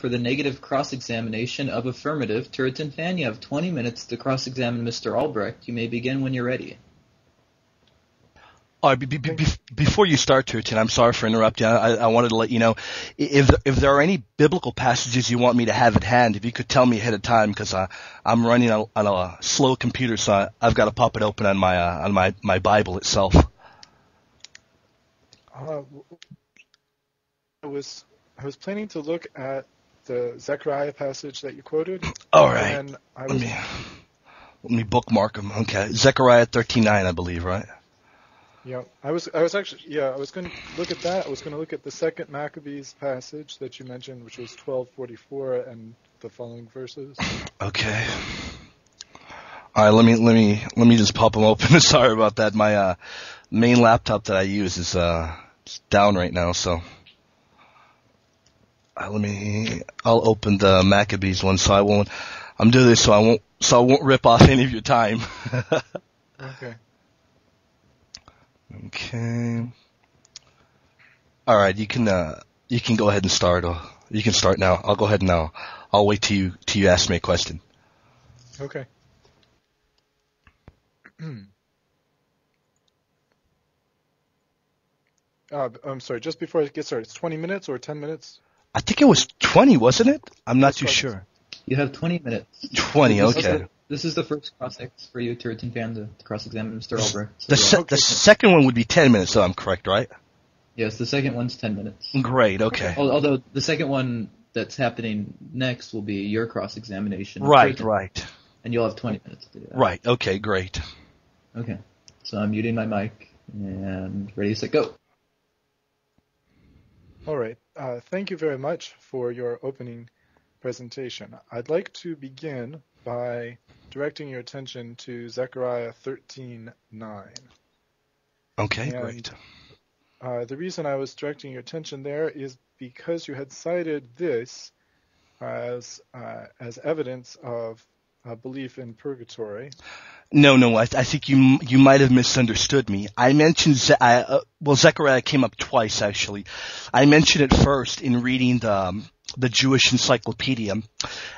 for the negative cross-examination of affirmative. Turretin Fan, you have 20 minutes to cross-examine Mr. Albrecht. You may begin when you're ready. All right, be, be, be, before you start, Turretin, I'm sorry for interrupting. I, I wanted to let you know if if there are any biblical passages you want me to have at hand, if you could tell me ahead of time, because uh, I'm running on, on, a slow computer, so I, I've got to pop it open on my uh, on my, my Bible itself. Uh, I was I was planning to look at the Zechariah passage that you quoted. All right. And I was, let me let me bookmark them. Okay, Zechariah 13:9, I believe, right? Yeah, I was I was actually yeah I was going to look at that. I was going to look at the second Maccabees passage that you mentioned, which was 12:44 and the following verses. Okay. All right, let me let me let me just pop them open. Sorry about that. My uh, main laptop that I use is uh, down right now, so let me. I'll open the Maccabees one, so I won't. I'm doing this so I won't so I won't rip off any of your time. okay. Okay. All right, you can uh, you can go ahead and start. Or you can start now. I'll go ahead now. I'll wait till you till you ask me a question. Okay. uh, I'm sorry. Just before I get started, it's 20 minutes or 10 minutes? I think it was 20, wasn't it? I'm not too sure. You have 20 minutes. 20, This is okay. the- This is the first cross-ex for you, Turretin Fan, to, to cross-examine Mr. Albrecht. So, The se- Okay. the second one would be 10 minutes, so I'm correct, right? Yes, the second one's 10 minutes. Great, okay. Although the second one that's happening next will be your cross-examination. Right, Turretin, right, And you'll have 20 minutes to do that. right. Okay, great. Okay. So I'm muting my mic and ready, set, go. All right. Uh, thank you very much for your opening presentation. I'd like to begin by directing your attention to Zechariah 13:9. Okay, And- great. Uh, the reason I was directing your attention there is because you had cited this as uh, as evidence of a belief in purgatory. No, no, I, I think you you might have misunderstood me. I mentioned Ze- I, uh, well, Zechariah came up twice actually. I mentioned it first in reading the um, the Jewish Encyclopedia,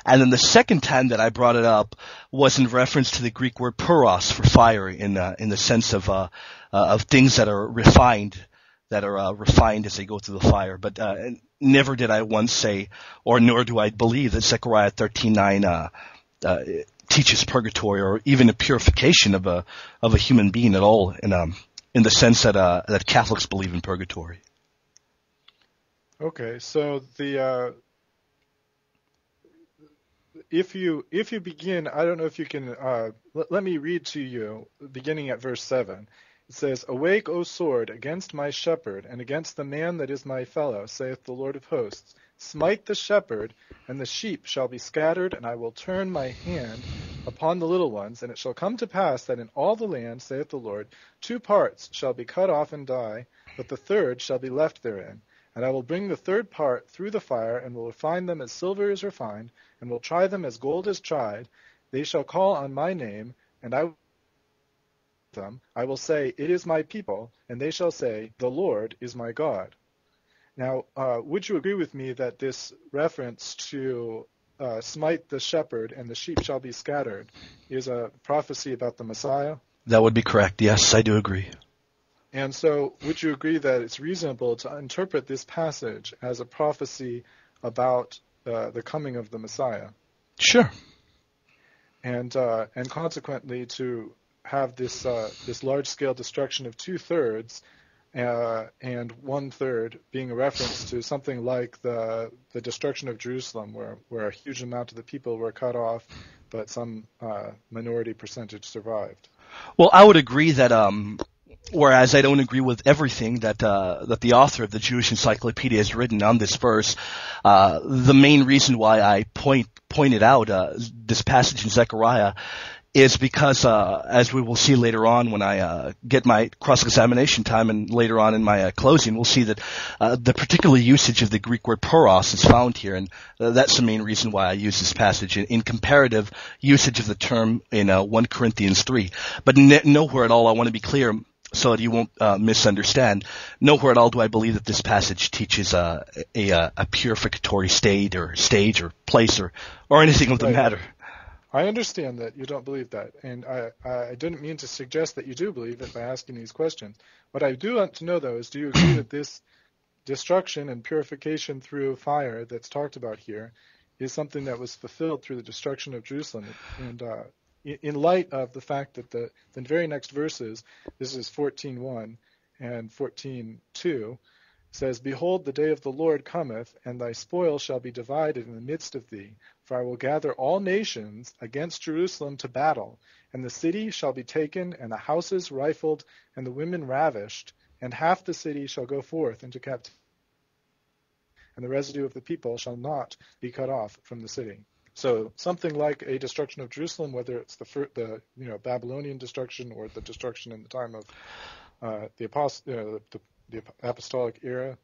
and then the second time that I brought it up was in reference to the Greek word puros for fire, in uh, in the sense of uh, uh, of things that are refined, that are uh, refined as they go through the fire. But uh, never did I once say, or nor do I believe that Zechariah thirteen nine. Uh, uh, teaches purgatory or even a purification of a of a human being at all in um in the sense that uh that Catholics believe in purgatory. Okay, so the uh, if you if you begin, I don't know if you can. Uh, let, let me read to you, beginning at verse seven. It says, "Awake, O sword, against my shepherd, and against the man that is my fellow, saith the Lord of hosts. Smite the shepherd, and the sheep shall be scattered, and I will turn my hand upon the little ones. And it shall come to pass that in all the land, saith the Lord, two parts shall be cut off and die, but the third shall be left therein. And I will bring the third part through the fire, and will refine them as silver is refined, and will try them as gold is tried. They shall call on my name, and I will them. I will say, It is my people, and they shall say, The Lord is my God. Now, uh, would you agree with me that this reference to uh, smite the shepherd and the sheep shall be scattered is a prophecy about the Messiah? That would be correct. Yes, I do agree. And so, would you agree that it's reasonable to interpret this passage as a prophecy about uh, the coming of the Messiah, Sure. and uh, and consequently to have this uh, this large scale destruction of two thirds uh, and one third being a reference to something like the the destruction of Jerusalem, where where a huge amount of the people were cut off, but some uh, minority percentage survived. Well, I would agree that um whereas I don't agree with everything that uh, that the author of the Jewish Encyclopedia has written on this verse, uh, the main reason why I point pointed out uh, this passage in Zechariah is because, uh, as we will see later on when I uh, get my cross-examination time and later on in my uh, closing, we'll see that uh, the particular usage of the Greek word puros is found here, and uh, that's the main reason why I use this passage in, in comparative usage of the term in uh, 1 Corinthians 3. But n- nowhere at all, I want to be clear, so that you won't uh, misunderstand. Nowhere at all do I believe that this passage teaches a, a, a purificatory state or stage or place or, or anything of the Right. matter. I understand that you don't believe that, and I, I didn't mean to suggest that you do believe it by asking these questions. What I do want to know, though, is do you agree that this destruction and purification through fire that's talked about here is something that was fulfilled through the destruction of Jerusalem? And uh, in, in light of the fact that the, the very next verses, this is 14.1 and 14.2, says, Behold, the day of the Lord cometh, and thy spoil shall be divided in the midst of thee. For I will gather all nations against Jerusalem to battle, and the city shall be taken, and the houses rifled, and the women ravished, and half the city shall go forth into captivity, and the residue of the people shall not be cut off from the city. So something like a destruction of Jerusalem, whether it's the the you know Babylonian destruction or the destruction in the time of uh, the apost- know, the, the apostolic era,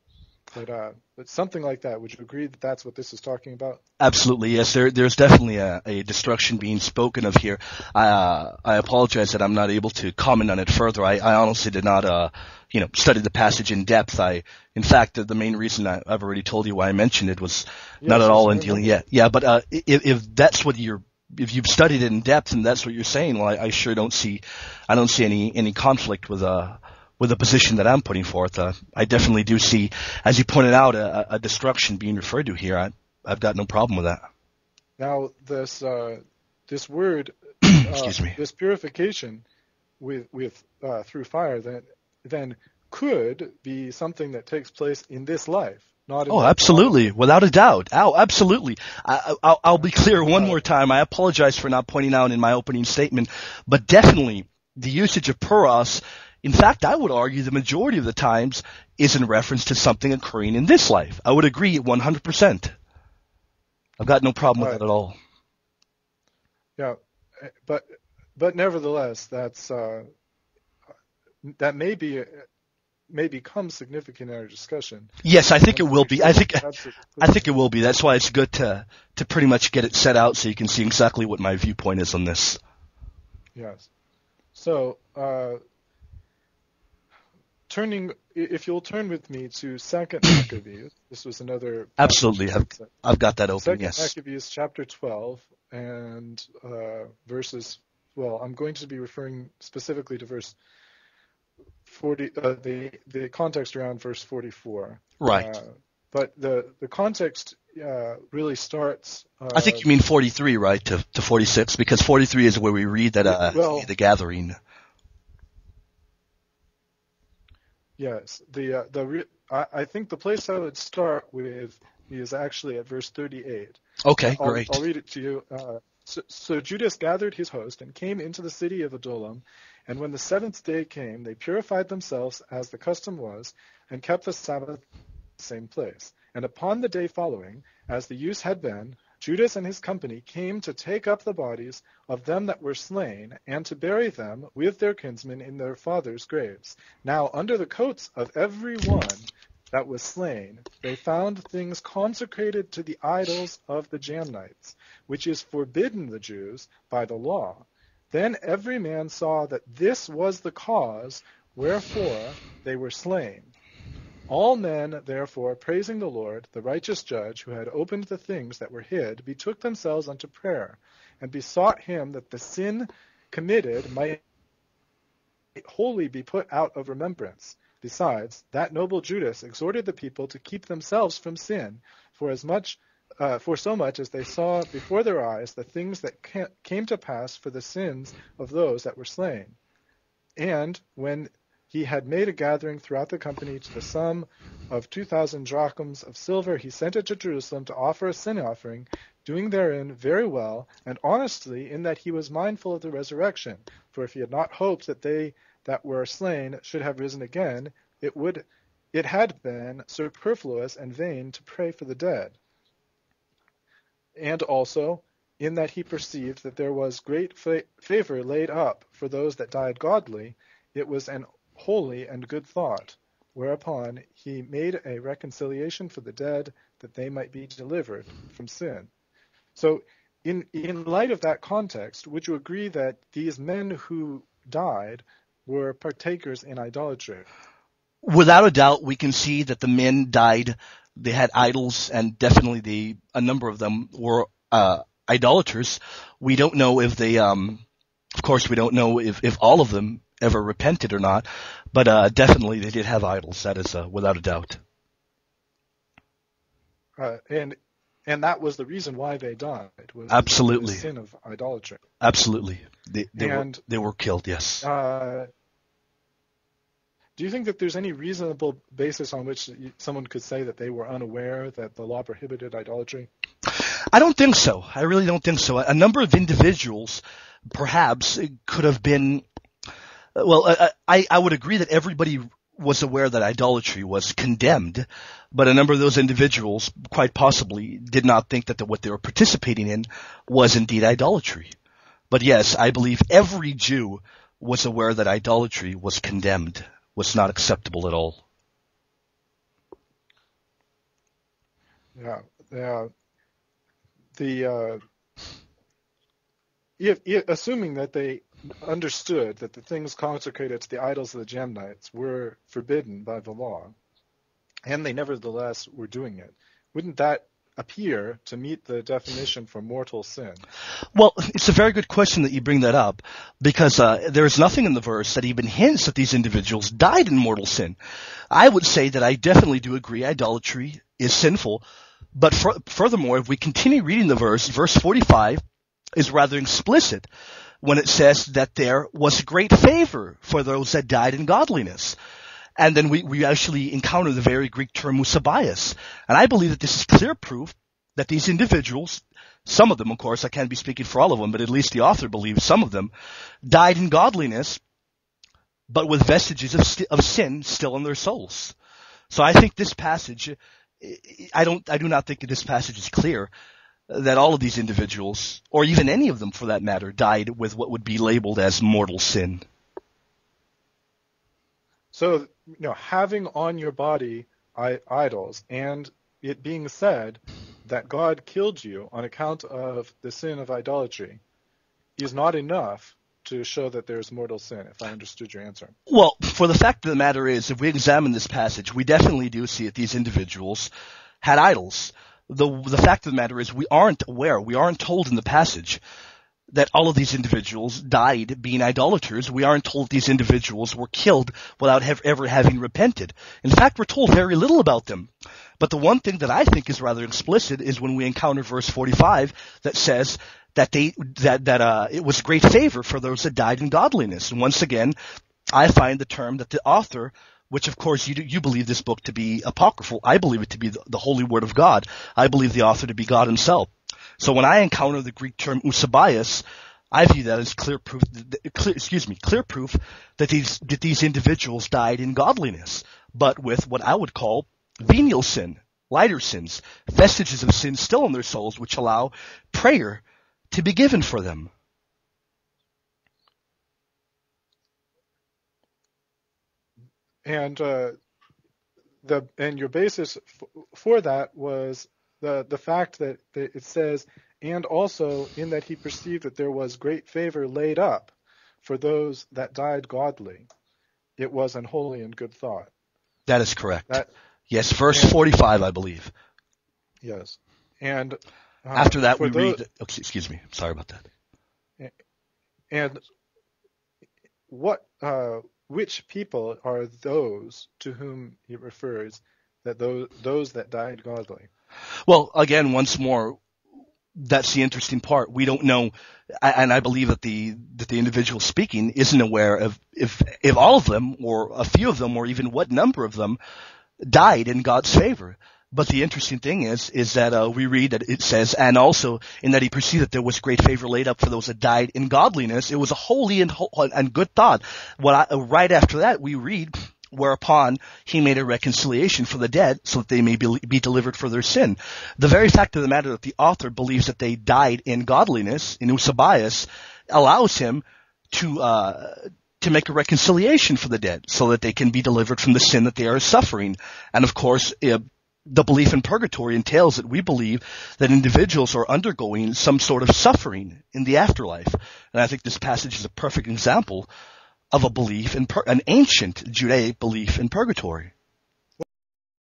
but uh, but something like that. Would you agree that that's what this is talking about? Absolutely, yes. There, there's definitely a, a destruction being spoken of here. Uh, I apologize that I'm not able to comment on it further. I, I honestly did not, uh, you know, study the passage in depth. I, in fact, the, the main reason I, I've already told you why I mentioned it was not at all in dealing yet. Yeah, but uh, if, if that's what you're, if you've studied it in depth and that's what you're saying, well, I, I sure don't see, I don't see any any conflict with uh with the position that I'm putting forth. Uh, I definitely do see, as you pointed out, a, a destruction being referred to here. I, I've got no problem with that. Now this uh, this word, uh, Excuse me. this purification with with uh, through fire, then then could be something that takes place in this life, not in Oh, absolutely, without a doubt. Oh, absolutely. I, I, I'll, I'll be clear one more time. I apologize for not pointing out in my opening statement, but definitely the usage of puros. In fact, I would argue the majority of the times is in reference to something occurring in this life. I would agree 100%. I've got no problem with that at all. Yeah, but but nevertheless, that's uh, that may be may become significant in our discussion. Yes, I think it will be. I think I think it will be. That's why it's good to to pretty much get it set out so you can see exactly what my viewpoint is on this. Yes. So, uh, turning, if you'll turn with me to Second Maccabees, this was another. Absolutely. passage. I've got that open. Second Yes. Maccabees, chapter 12, and uh, verses. Well, I'm going to be referring specifically to verse 40. Uh, the the context around verse 44. Right. Uh, but the the context uh, really starts. Uh, I think you mean 43, right, to, to 46, because 43 is where we read that, uh, Well- the gathering. Yes, the uh, the re- I, I think the place I would start with is actually at verse 38. Okay, I'll, great. I'll read it to you. Uh, so, so Judas gathered his host and came into the city of Adullam, and when the seventh day came, they purified themselves as the custom was, and kept the Sabbath in the same place. And upon the day following, as the use had been, Judas and his company came to take up the bodies of them that were slain, and to bury them with their kinsmen in their fathers' graves. Now under the coats of every one that was slain, they found things consecrated to the idols of the Jamnites, which is forbidden the Jews by the law. Then every man saw that this was the cause wherefore they were slain. All men, therefore, praising the Lord, the righteous judge, who had opened the things that were hid, betook themselves unto prayer, and besought him that the sin committed might wholly be put out of remembrance. Besides, that noble Judas exhorted the people to keep themselves from sin, for as much, uh, for so much as they saw before their eyes the things that came to pass for the sins of those that were slain. And when he had made a gathering throughout the company to the sum of two thousand drachms of silver, he sent it to Jerusalem to offer a sin offering, doing therein very well and honestly, in that he was mindful of the resurrection. For if he had not hoped that they that were slain should have risen again, it would it had been superfluous and vain to pray for the dead. And also, in that he perceived that there was great fa- favor laid up for those that died godly, it was an holy and good thought. Whereupon he made a reconciliation for the dead, that they might be delivered from sin. So, in in light of that context, would you agree that these men who died were partakers in idolatry. Without a doubt, we can see that the men died. They had idols, and definitely the a number of them were uh, idolaters. We don't know if they, um, of course, we don't know if if all of them ever repented or not, but uh, definitely they did have idols. That is uh, without a doubt. Uh, and and that was the reason why they died. Was Absolutely. the sin of idolatry. Absolutely, they they And- were they were killed. Yes. Uh, do you think that there's any reasonable basis on which someone could say that they were unaware that the law prohibited idolatry? I don't think so. I really don't think so. A number of individuals, perhaps, could have been. Well, I, I, would agree that everybody was aware that idolatry was condemned, but a number of those individuals, quite possibly, did not think that the, what they were participating in was indeed idolatry. But yes, I believe every Jew was aware that idolatry was condemned, was not acceptable at all. Yeah, yeah. The uh, if, if, assuming that they understood that the things consecrated to the idols of the Jamnites were forbidden by the law, and they nevertheless were doing it, wouldn't that appear to meet the definition for mortal sin? Well, it's a very good question that you bring that up because uh, there is nothing in the verse that even hints that these individuals died in mortal sin. I would say that I definitely do agree idolatry is sinful, but fur- furthermore, if we continue reading the verse, verse 45 is rather explicit when it says that there was great favor for those that died in godliness. And then we, we actually encounter the very Greek term musabias. And I believe that this is clear proof that these individuals, some of them, of course, I can't be speaking for all of them, but at least the author believes some of them, died in godliness, but with vestiges of, st- of sin still in their souls. So I think this passage, I don't, I do not think that this passage is clear that all of these individuals, or even any of them for that matter, died with what would be labeled as mortal sin. So, you know, having on your body I- idols and it being said that God killed you on account of the sin of idolatry is not enough to show that there's mortal sin, if I understood your answer. Well, for the fact of the matter is, if we examine this passage, we definitely do see that these individuals had idols. The, the fact of the matter is we aren't aware, we aren't told in the passage that all of these individuals died being idolaters. We aren't told these individuals were killed without have, ever having repented. In fact, we're told very little about them. But the one thing that I think is rather explicit is when we encounter verse 45 that says that they that that uh, it was great favor for those that died in godliness. And once again, I find the term that the author which of course you you believe this book to be apocryphal. I believe it to be the, the holy word of God. I believe the author to be God himself. So when I encounter the Greek term eusebias, I view that as clear proof, clear, excuse me, clear proof that these, that these individuals died in godliness, but with what I would call venial sin, lighter sins, vestiges of sin still in their souls, which allow prayer to be given for them. And uh, the and your basis f- for that was the the fact that, that it says, and also in that he perceived that there was great favor laid up for those that died godly. It was an holy and good thought. That is correct. That yes, verse and- 45, I believe. yes, and uh, After that, we those- read. Excuse me. Sorry about that. And what, uh, which people are those to whom it refers that those those that died godly? Well, again, once more, that's the interesting part. We don't know, and I believe that the that the individual speaking isn't aware of if if all of them, or a few of them, or even what number of them died in God's favor. But the interesting thing is, is that uh, we read that it says, and also in that he perceived that there was great favor laid up for those that died in godliness. It was a holy and ho- and good thought. What I, right after that, we read, whereupon he made a reconciliation for the dead, so that they may be, be delivered for their sin. The very fact of the matter that the author believes that they died in godliness, in eusebias, allows him to uh, to make a reconciliation for the dead, so that they can be delivered from the sin that they are suffering. And of course, uh, the belief in purgatory entails that we believe that individuals are undergoing some sort of suffering in the afterlife. And I think this passage is a perfect example of a belief in pur- an ancient Judaic belief in purgatory.